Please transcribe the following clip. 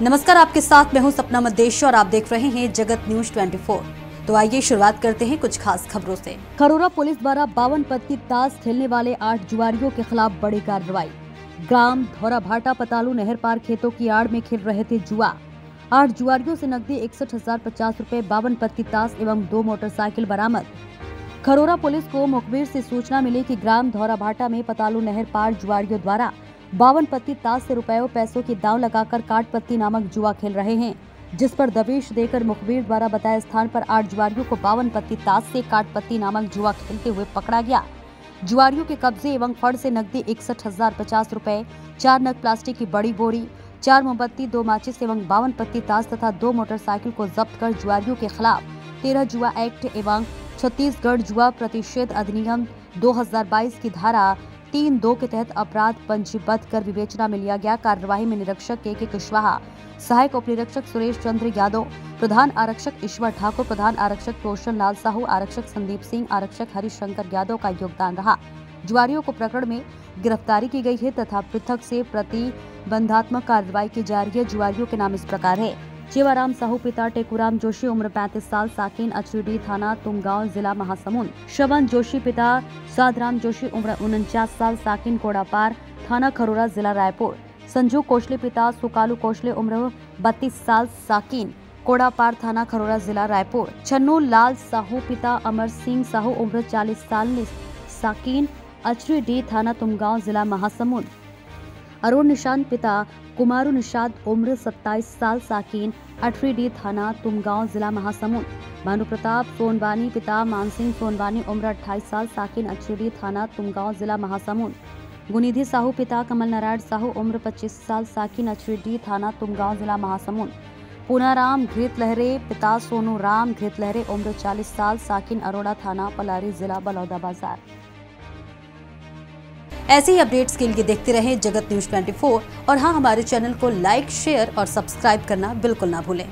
नमस्कार, आपके साथ मैं हूँ सपना मदेश और आप देख रहे हैं जगत न्यूज़ 24 तो आइए शुरुआत करते हैं कुछ खास खबरों से। खरोरा पुलिस द्वारा बावन पत्ती ताश खेलने वाले आठ जुआरियों के खिलाफ बड़ी कार्रवाई। ग्राम धौरा भाटा पतालू नहर पार खेतों की आड़ में खेल रहे थे जुआ। आठ जुआरियों से नकदी इकसठ हज़ार पचास रूपए बावन पत्ती ताश एवं दो मोटरसाइकिल बरामद। खरोरा पुलिस को मुखबिर से सूचना मिली कि ग्राम धौरा भाटा में पतालू नहर पार जुआरियों द्वारा बावन पत्ती ताश से रुपयों पैसों की दाव लगाकर काट पत्ती नामक जुआ खेल रहे हैं, जिस पर दबिश देकर मुखबिर द्वारा बताए स्थान पर आठ जुआरियों को बावन पत्ती ताश से काट पत्ती नामक जुआ खेलते हुए पकड़ा गया। जुआरियों के कब्जे एवं फड़ से नकदी इकसठ हज़ार पचास रूपए चार नग प्लास्टिक की बड़ी बोरी, चार मोमबत्ती, दो माचिस एवं बावन पत्ती ताश तथा दो मोटरसाइकिल को जब्त कर जुआरियों के खिलाफ तेरह जुआ एक्ट एवं छत्तीसगढ़ जुआ प्रतिषेध अधिनियम 2022 की धारा तीन दो के तहत अपराध पंजीबद्ध कर विवेचना में लिया गया। कार्यवाही में निरीक्षक के के कुशवाहा, सहायक उप निरीक्षक सुरेश चंद्र यादव, प्रधान आरक्षक ईश्वर ठाकुर, प्रधान आरक्षक रोशन लाल साहू, आरक्षक संदीप सिंह, आरक्षक हरिशंकर यादव का योगदान रहा। जुआरियों को प्रकरण में गिरफ्तारी की गई है तथा पृथक से प्रतिबंधात्मक कार्रवाई की जा रही है। जुआरियों के नाम इस प्रकार है। शिवाराम साहू, पिता टेकुराम जोशी, उम्र 35 साल, साकिन अचरीडी थाना तुमगांव जिला महासमुंद। श्रवण जोशी, पिता साधराम जोशी, उम्र उनचास साल, साकिन कोड़ापार थाना खरोरा जिला रायपुर। संजू कोशले, पिता सुकालू कोशले, उम्र 32 साल, साकिन कोड़ापार थाना खरोरा जिला रायपुर। छन्नू लाल साहू, पिता अमर सिंह साहू, उम्र 40 साल, साकिन अचरीडी थाना तुमगांव जिला महासमुंद। अरुण निशान पिता कुमारू निषाद उम्र 27 साल साकिन अठरी डी थाना तुमगांव जिला महासमुंद। भानु प्रताप सोनवानी पिता मानसिंह सोनवानी उम्र 28 साल साकिन अचरी थाना तुमगांव जिला महासमुंद। गुनिधि साहू पिता कमल नारायण साहू उम्र 25 साल साकिन अचरी थाना तुमगांव जिला महासमुंद। पूनाराम घृत लहरे पिता सोनू राम घृत लहरे उम्र 40 साल साकिन, अरोड़ा थाना पलारी जिला बलौदाबाजार। ऐसे ही अपडेट्स के लिए देखते रहें जगत न्यूज़ 24 और हाँ हमारे चैनल को लाइक, शेयर और सब्सक्राइब करना बिल्कुल ना भूलें।